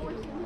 over here.